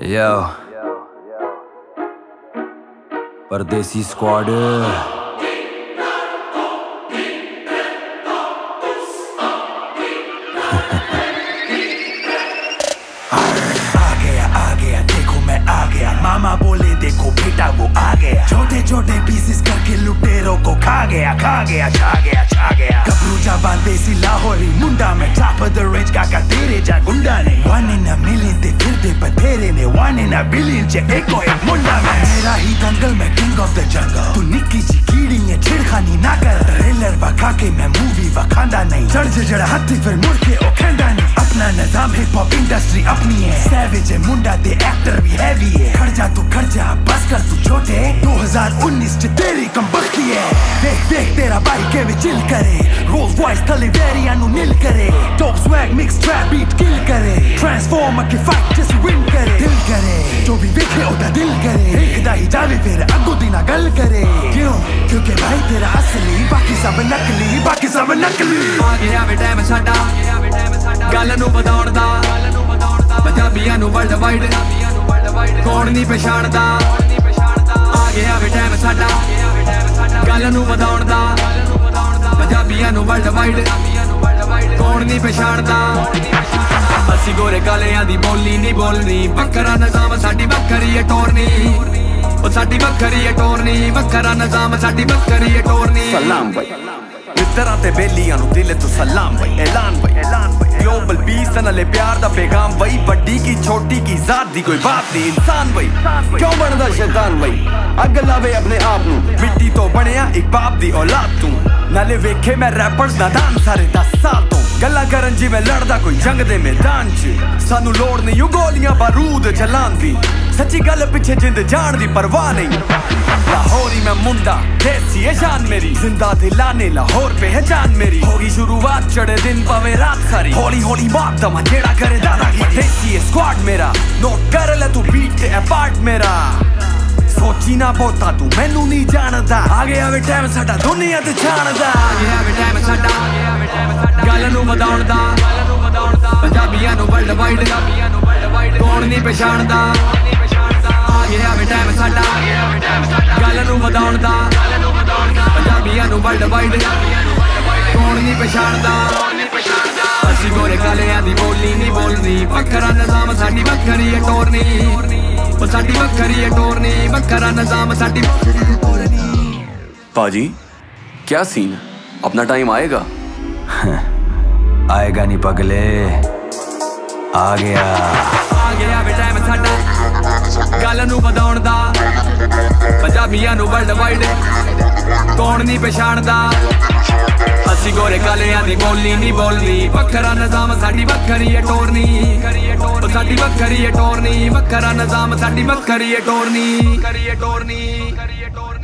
Yo. परदेसी squad मामा बोले, देखो बेटा, वो आ गया। छोटे छोटे पीसेस करके लुटेरों को खा गया खा गया, छा गया छा गया। गबरू जवान देसी लाहौरी मुंडा में टॉप ऑफ़ द रेंज काका तेरे जा गुंडा ने वन दे बथेरे ने वन इन अ बिलियन च एको एक मुंडा मैं। मेरा ही दंगल में किंग ऑफ़ द जंगल तू निक्की जी कीड़ी ने छिड़खानी ना कर। ट्रेलर वखा के मैं मूवी वखांदा नहीं। चढ़ जड़ हाथी फिर मुड़ के ओ नया निज़ाम हिप हॉप इंडस्ट्री अपनी है सैवेज है मुंडा दे एक्टर भी हैवी है खर्चा तू खर्चा बस कर तू छोटे 2019 च तेरी कम बख्ती है। देख देख, तेरा भाई के भी चिल करे। रोल वॉइस थले वेरिया नु नील करे। Top swag mix trap beat kill करे। ट्रांसफॉर्मर की फाइट जैसी विन करे। दिल करे, जो भी देखे ओदा दिल करे। देखदा ही जावे, फिर अगो दी गल करे। क्यों? क्योंकि भाई, तेरा असली, बाकी सब नकली, बाकी सब नकली। आ गया बेटा मैं साडा ਗੱਲ ਨੂੰ ਵਧਾਉਣ ਦਾ ਪੰਜਾਬੀਆਂ ਨੂੰ ਵਰਲਡ ਵਾਈਡ ਕੌਣ ਨਹੀਂ ਪਛਾਣਦਾ। ਆ ਗਿਆ ਵੇ ਟਾਈਮ ਸਾਡਾ। ਗੱਲ ਨੂੰ ਵਧਾਉਣ ਦਾ ਪੰਜਾਬੀਆਂ ਨੂੰ ਵਰਲਡ ਵਾਈਡ ਕੌਣ ਨਹੀਂ ਪਛਾਣਦਾ। ਅਸੀਂ ਗੋਰੇ ਕਾਲਿਆਂ ਦੀ ਬੋਲੀ ਨਹੀਂ ਬੋਲਣੀ। ਵੱਖਰਾ ਨਿਜ਼ਾਮ ਸਾਡੀ ਵੱਖਰੀ ਏ ਟੋਰਨੀ। ਉਹ ਸਾਡੀ ਵੱਖਰੀ ਏ ਟੋਰਨੀ। ਵੱਖਰਾ ਨਿਜ਼ਾਮ ਸਾਡੀ ਵੱਖਰੀ ਏ ਟੋਰਨੀ। ਸਲਾਮ ਬਈ। ਮਿੱਤਰਾਂ ਤੇ ਬੇਲੀਆਂ ਨੂੰ ਦਿਲ ਤੋਂ ਸਲਾਮ ਬਈ। ਐਲਾਨ ਬਈ। ਐਲਾਨ ਬਈ। पाकिस्तान ले प्यार दा पैगाम, वही बड़ी की, छोटी की, जात दी कोई बात नहीं, इंसान वही। क्यों बनदा शैतान वही? अग लावे अपने आप नु। मिट्टी तो बनया एक बाप दी औलाद तू। नाले वेखे मैं रैपर्स ना दान सारे 10 साल तो। गल्ला ਜਿਵੇਂ ਲੜਦਾ ਕੋਈ ਜੰਗ ਦੇ ਮੈਦਾਨ 'ਚ ਸਾਨੂੰ ਲੋੜ ਨਹੀਂ ਉਹ ਗੋਲੀਆਂ ਬਾਰੂਦ ਚਲਾਉਣ ਦੀ ਸੱਚੀ ਗੱਲ ਪਿੱਛੇ ਜਿੰਦ ਜਾਣ ਦੀ ਪਰਵਾਹ ਨਹੀਂ लाहौरी में मुंडा देसी है जान मेरी जिंदा दिलाने लाहौर पे है जान मेरी होगी शुरुआत चढ़े दिन पवे रात सारी हौली हौली बात दमा जेड़ा करे दादागिरी देसी है स्क्वाड मेरा नोट कर ले तू बीट ते है पार्ट मेरा ਸੋਚੀ ਨਾ ਬੋਤਾ ਤੂੰ ਮੈਨੂੰ ਨਹੀਂ ਜਾਣਦਾ ਆ ਗਿਆ ਵੇ ਟਾਈਮ ਸਾਡਾ ਦੁਨੀਆ ਤੇ ਛਾਣਦਾ ਆ ਗਿਆ ਵੇ ਟਾਈਮ ਸਾਡਾ ਗੱਲ ਨੂੰ ਵਰਲਡ ਵਾਈਡ ਕੌਣ ਨਹੀਂ ਪਛਾਣਦਾ ਆ ਗਿਆ ਵੇ ਟਾਈਮ ਸਾਡਾ ਗੱਲ ਨੂੰ ਵਧਾਉਣ ਦਾ ਪੰਜਾਬੀਆਂ ਨੂੰ ਵਰਲਡ ਵਾਈਡ ਕੌਣ ਨਹੀਂ ਪਛਾਣਦਾ ਅਸੀਂ ਗੋਰੇ ਕਾਲਿਆਂ ਦੀ ਬੋਲੀ ਨਹੀਂ ਬੋਲਣੀ ਵੱਖਰਾ ਨਿਜ਼ਾਮ ਸਾਡੀ ਵੱਖਰੀ ਏ ਟੋਰਨੀ ਉਹ ਸਾਡੀ ਵੱਖਰੀ ਏ ਟੋਰਨੀ ਵੱਖਰਾ ਨਿਜ਼ਾਮ ਸਾਡੀ ਵੱਖਰੀ ਏ ਟੋਰਨੀ पाजी क्या सीन है अपना टाइम आएगा आएगा नहीं पगले ਆ ਗਿਆ। ਆ ਗਿਆ ਵੇ ਟਾਈਮ ਸਾਡਾ ਗੱਲ ਨੂੰ ਵਧਾਉਣ ਦਾ। ਪੰਜਾਬੀਆਂ ਨੂੰ ਵਰਲਡ ਵਾਈਡ ਕੌਣ ਨਹੀਂ ਪਛਾਣਦਾ। ਅਸੀਂ ਗੋਰੇ ਕਾਲਿਆਂ ਦੀ ਬੋਲੀ ਨਹੀਂ ਬੋਲਦੀ ਵੱਖਰਾ ਨਿਜ਼ਾਮ ਸਾਡੀ ਵੱਖਰੀ ਏ ਟੋਰਨੀ। ਸਾਡੀ ਵੱਖਰੀ ਏ ਟੋਰਨੀ। ਵੱਖਰਾ ਨਿਜ਼ਾਮ ਸਾਡੀ ਵੱਖਰੀ ਏ ਟੋਰਨੀ ਕਰੀਏ ਟੋਰਨੀ ਕਰੀਏ ਟੋਰਨੀ।